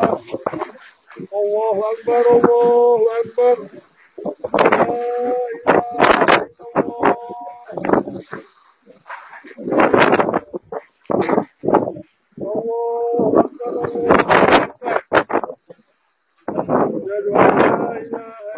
الله أكبر الله أكبر. لا إله إلا الله. الله أكبر الله أكبر. لا إله